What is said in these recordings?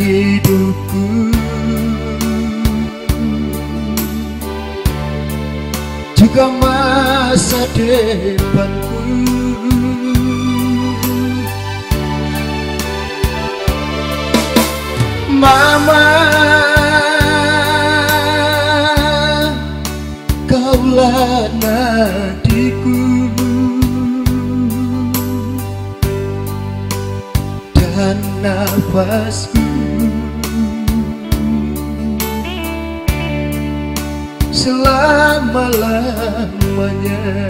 hidupku. Juga masa depanku. Mama Kaulah nadiku. Dan nafasku selama-lamanya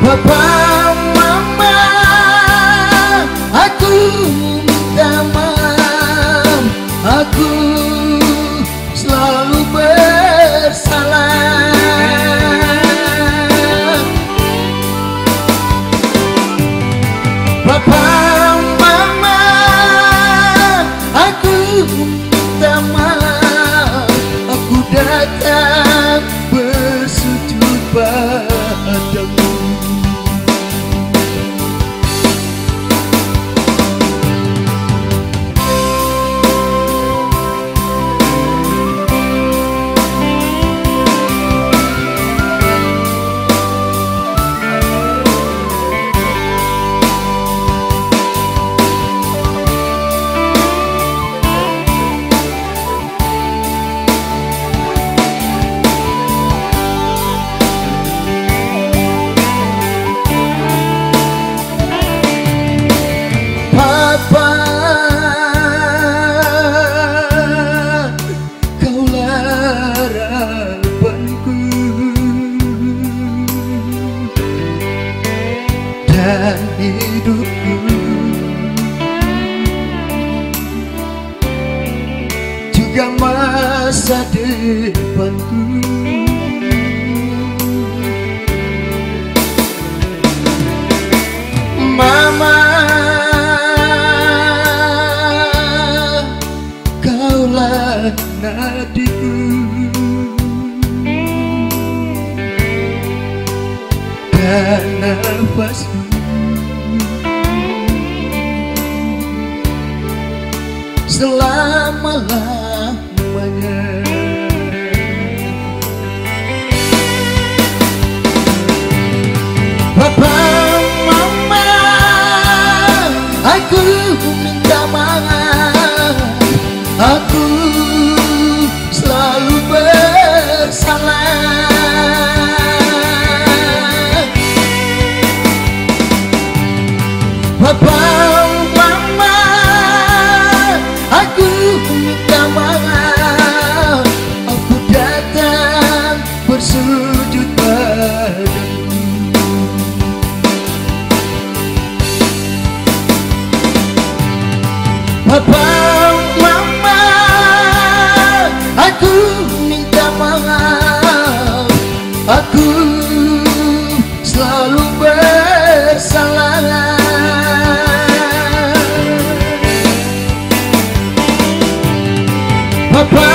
Papa, Mama, aku minta maaf. Aku selalu bersalah. Papa, padamu Dan hidupku. Juga masa depanku. Mama Kaulah nadiku Selama-lamanya Papa, Mama, aku Papa,